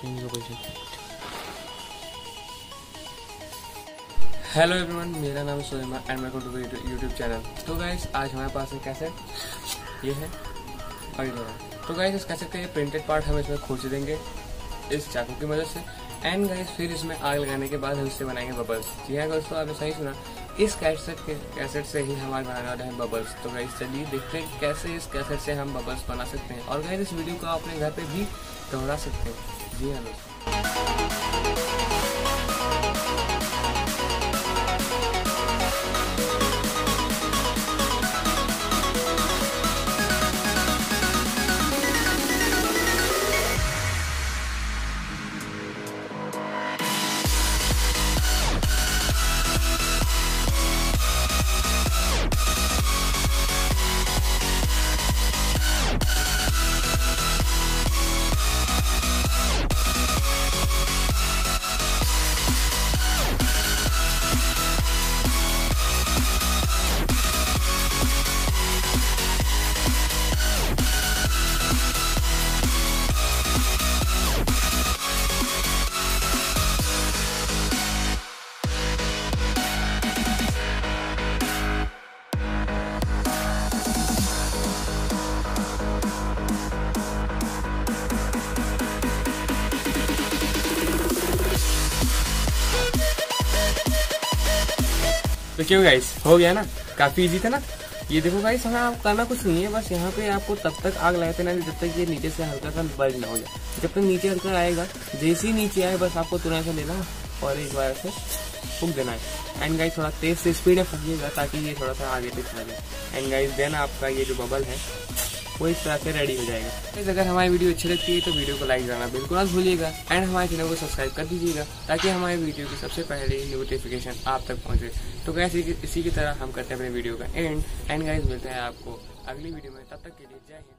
Hello everyone मेरा नाम Sulema and welcome to YouTube channel तो गाइस आज हमारे पास एक कैसेट ये है और ये तो गाइस इस कैसेट का ये प्रिंटेड पार्ट हम इसमें खोज देंगे, इस चाकू की मदद से। एंड गाइस फिर इसमें आग लगाने के बाद हम इससे बनाएँगे बबल्स जी हाँ दोस्तों आपने सही सुना। इस कैसेट के कैसेट से ही हमारे बनाने वाले हैं बबल्स तो गाइस चलिए देखते हैं कैसे इस कैसेट से हम बबल्स बना सकते हैं। और गाइस इस वीडियो को आप अपने घर पे भी दोहरा सकते हैं। जी तो क्यों गाइस हो गया ना? काफ़ी इजी था ना? ये देखो गाइस हमें आप करना कुछ नहीं है, बस यहाँ पे आपको तब तक आग लगाते ना जब तक ये नीचे से हल्का सा बल्ज ना हो जाए। जब तक नीचे हल्का आएगा, जैसे ही नीचे आए, बस आपको तुरंत से लेना और एक बार से फूक देना है। एंड गाइस थोड़ा तेज से स्पीड में फूकिएगा ताकि ये थोड़ा सा आगे तक चला जाए एंड गाइस देन आपका ये जो बबल है वो इस तरह से रेडी हो जाएगा। अगर हमारी वीडियो अच्छी लगती है तो वीडियो को लाइक करना बिल्कुल ना भूलिएगा एंड हमारे चैनल को सब्सक्राइब कर दीजिएगा ताकि हमारे वीडियो की सबसे पहले नोटिफिकेशन आप तक पहुँचे। तो कैसे इसी की तरह हम करते हैं अपने वीडियो का एंड एंड गाइज़ मिलते हैं आपको अगली वीडियो में। तब तक के लिए जय हिंद।